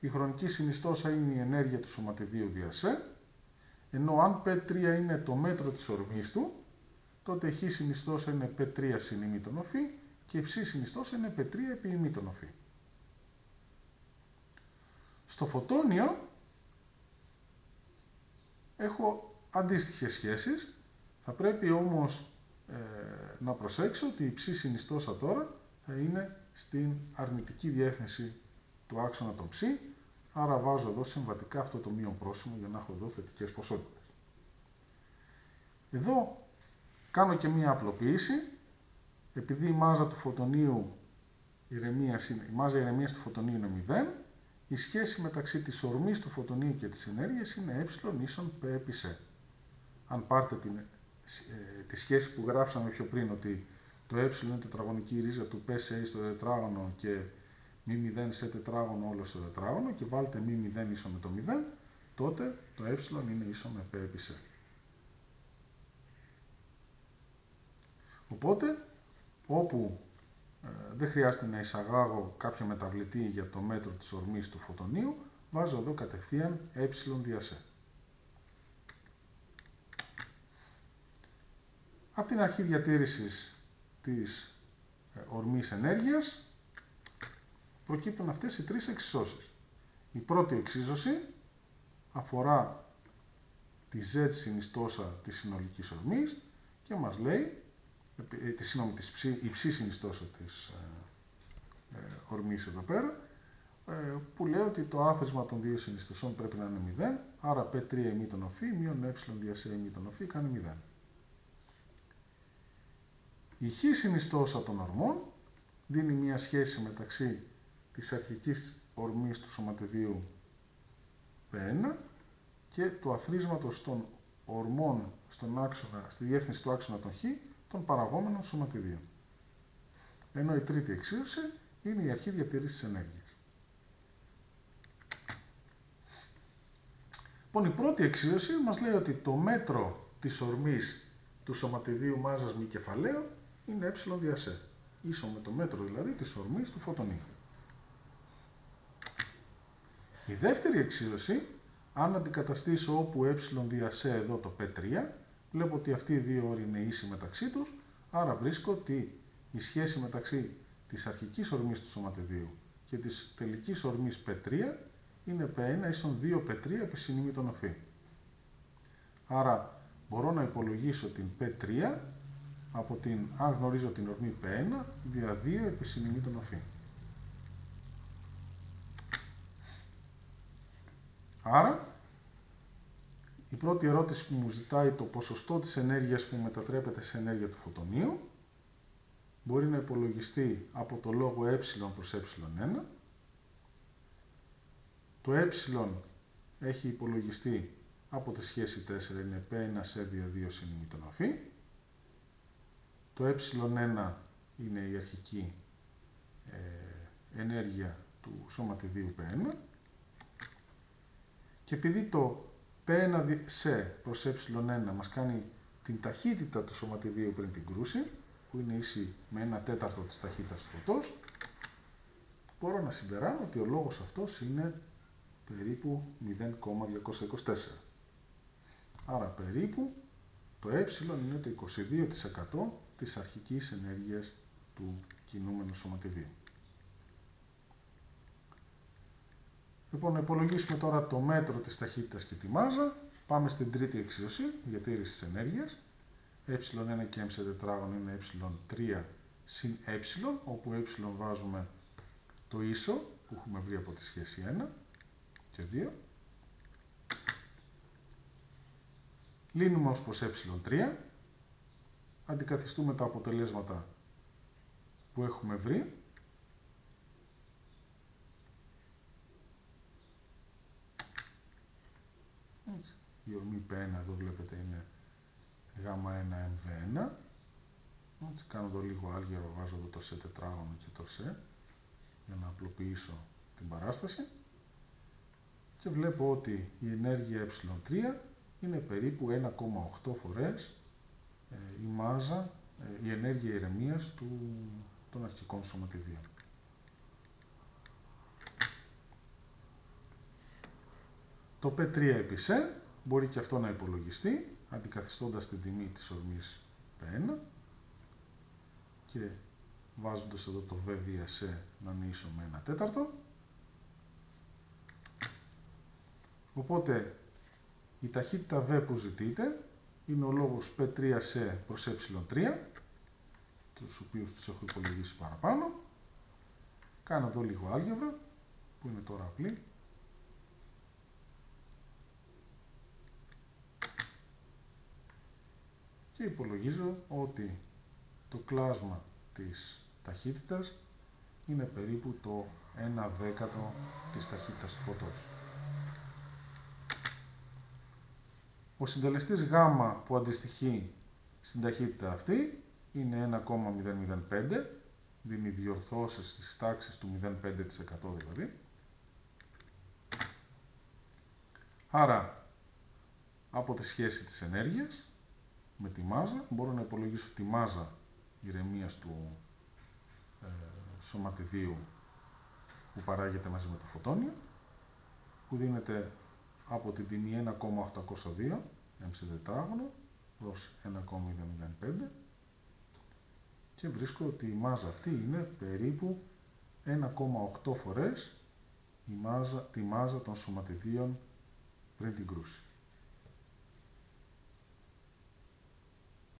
Η χρονική συνιστόσα είναι η ενέργεια του σωματιδίου δια σε, ενώ αν P3 είναι το μέτρο της ορμής του, τότε η χ συνιστόσα είναι P3 συν ημίτον οφή και η ψ συνιστόσα είναι P3 επί ημίτον οφή. Στο φωτόνιο έχω αντίστοιχες σχέσεις, θα πρέπει όμως ε, να προσέξω ότι η ψ συνιστόσα τώρα θα είναι στην αρνητική διεύθυνση του άξονα των ψ, άρα βάζω εδώ συμβατικά αυτό το μείον πρόσημο για να έχω εδώ θετικές ποσότητες. Εδώ κάνω και μία απλοποίηση, επειδή η μάζα του φωτονίου ηρεμίας, η μάζα ηρεμίας του φωτονίου είναι 0, η σχέση μεταξύ της ορμής του φωτονίου και της ενέργειας είναι ε ίσον π επί σε. Αν πάρετε την, ε, τη σχέση που γράψαμε πιο πριν, ότι το ε είναι τετραγωνική ρίζα του π σε στο τετράγωνο και μη 0 σε τετράγωνο όλο στο τετράγωνο και βάλτε μη 0 ίσον με το 0, τότε το ε είναι ίσο με π επί σε. Οπότε, όπου ε, δεν χρειάζεται να εισαγάγω κάποια μεταβλητή για το μέτρο της ορμής του φωτονίου, βάζω εδώ κατευθείαν ε διας σε. Από την αρχή διατήρησης της ε, ορμής ενέργειας προκύπτουν αυτές οι τρεις εξισώσεις. Η πρώτη εξίσωση αφορά τη z συνιστόσα της συνολικής ορμής και μας λέει, ε, τη, συγγνώμη, της ψη, η ψη συνιστόσα της ε, ε, ορμής εδώ πέρα, ε, που λέει ότι το άθροισμα των δύο συνιστοσών πρέπει να είναι 0, άρα P3 ημί τον οφή, μείον ε δια σε ημί τον οφή κάνει 0. Η χ συνιστόσα των ορμών δίνει μια σχέση μεταξύ της αρχικής ορμής του σωματιδίου P1 και του αθροίσματος των ορμών στον άξονα, στη διεύθυνση του άξονα των χ των παραγόμενων σωματιδίων. Ενώ η τρίτη εξίσωση είναι η αρχή διατήρησης ενέργειας. Λοιπόν, η πρώτη εξίσωση μας λέει ότι το μέτρο της ορμής του σωματιδίου μάζας μη κεφαλαίου είναι ε δια σε, ίσο με το μέτρο δηλαδή της ορμής του φωτονίου. Η δεύτερη εξίσωση, αν αντικαταστήσω όπου ε δια σε εδώ το P3, βλέπω ότι αυτοί οι δύο όροι είναι ίσοι μεταξύ τους, άρα βρίσκω ότι η σχέση μεταξύ της αρχικής ορμής του σωματιδίου και της τελικής ορμής P3 είναι P1 ίσον 2P3 επί συνήμη των οφή. Άρα μπορώ να υπολογίσω την P3 από την, αν γνωρίζω την ορμή P1, δια 2 επί συνήμη των οφή. Άρα, η πρώτη ερώτηση που μου ζητάει το ποσοστό της ενέργειας που μετατρέπεται σε ενέργεια του φωτονίου μπορεί να υπολογιστεί από το λόγο ε προς ε1. Το ε έχει υπολογιστεί από τη σχέση 4, είναι P1 σε 2 συν τον αφή. Το ε1 είναι η αρχική ε, ενέργεια του σωματιδίου P1 και επειδή το P1 σε προς ε1 μας κάνει την ταχύτητα του σωματιδίου πριν την κρούση, που είναι ίση με 1 τέταρτο της ταχύτητας του φωτός, μπορώ να συμπεράνω ότι ο λόγος αυτός είναι περίπου 0,224. Άρα περίπου το ε είναι το 22% της αρχικής ενέργειας του κινούμενου σωματιδίου. Λοιπόν, να υπολογίσουμε τώρα το μέτρο της ταχύτητας και τη μάζα. Πάμε στην τρίτη εξίωση, διατήρησης ενέργειας. ε1 και m σε τετράγωνο είναι ε3 συν ε, όπου ε βάζουμε το ίσο που έχουμε βρει από τη σχέση 1 και 2. Λύνουμε ως προς ε3. Αντικαθιστούμε τα αποτελέσματα που έχουμε βρει η ορμή P1 εδώ βλέπετε είναι γ1 mv1 έτσι κάνω εδώ λίγο άλγερο, βάζω εδώ το σε τετράγωνο και το σε για να απλοποιήσω την παράσταση και βλέπω ότι η ενέργεια ε3 είναι περίπου 1,8 φορές ε, η μάζα, ε, η ενέργεια ηρεμίας του, των αρχικών σωματιδίων. Το P3 επί σε μπορεί και αυτό να υπολογιστεί αντικαθιστώντας την τιμή της ορμής P1 και βάζοντας εδώ το V δια σε να είναι ίσο με ένα τέταρτο. Οπότε η ταχύτητα V που ζητείτε είναι ο λόγος P3 σε προς ε3 τους οποίους τους έχω υπολογίσει παραπάνω. Κάνω εδώ λίγο άλγευρα που είναι τώρα απλή και υπολογίζω ότι το κλάσμα της ταχύτητας είναι περίπου το 1 δέκατο της ταχύτητας του φωτός. Ο συντελεστής γ που αντιστοιχεί στην ταχύτητα αυτή είναι 1,005, δίνει διορθώσεις στις τάξεις του 0,5% δηλαδή. Άρα, από τη σχέση της ενέργειας με τη μάζα, μπορώ να υπολογίσω τη μάζα ηρεμίας του ε, σωματιδίου που παράγεται μαζί με το φωτόνιο, που δίνεται από την τιμή 1,802 MC τετράγωνο προς 1,005 και βρίσκω ότι η μάζα αυτή είναι περίπου 1,8 φορές η μάζα, τη μάζα των σωματιδίων πριν την κρούση.